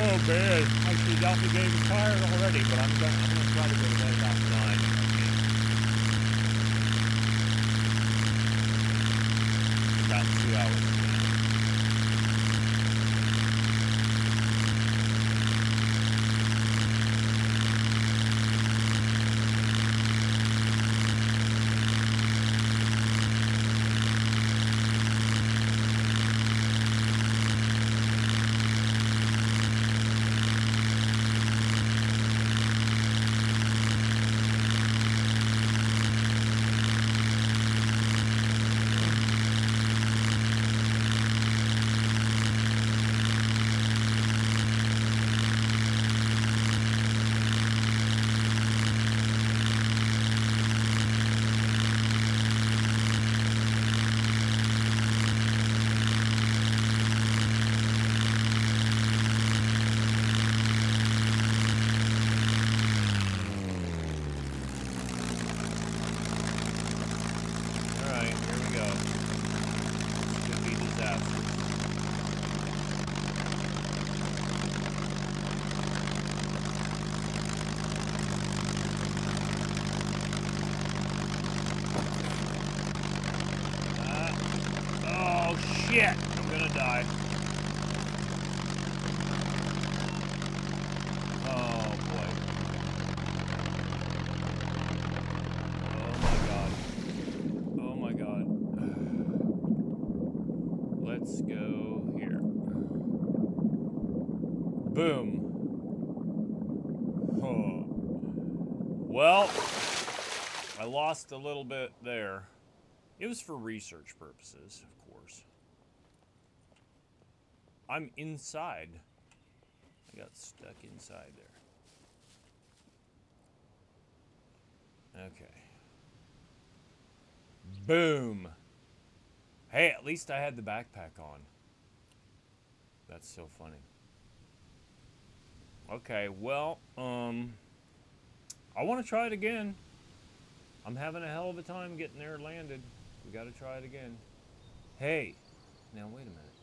Oh mm. man, actually got me getting tired already, but I'm gonna I'm gonna try to go to bed about nine. if I can. About two hours. from now. All right, here we go. Could be disaster. Ah. oh shit! I'm gonna die. Oh boy. Oh my god. Oh my god. Let's go here. Boom. Huh. Well, I lost a little bit there. It was for research purposes, of course. I'm inside. I got stuck inside there. Okay. Boom. Hey, at least I had the backpack on. That's so funny. Okay, well, um I want to try it again. I'm having a hell of a time getting there landed. We got to try it again. Hey. Now wait a minute.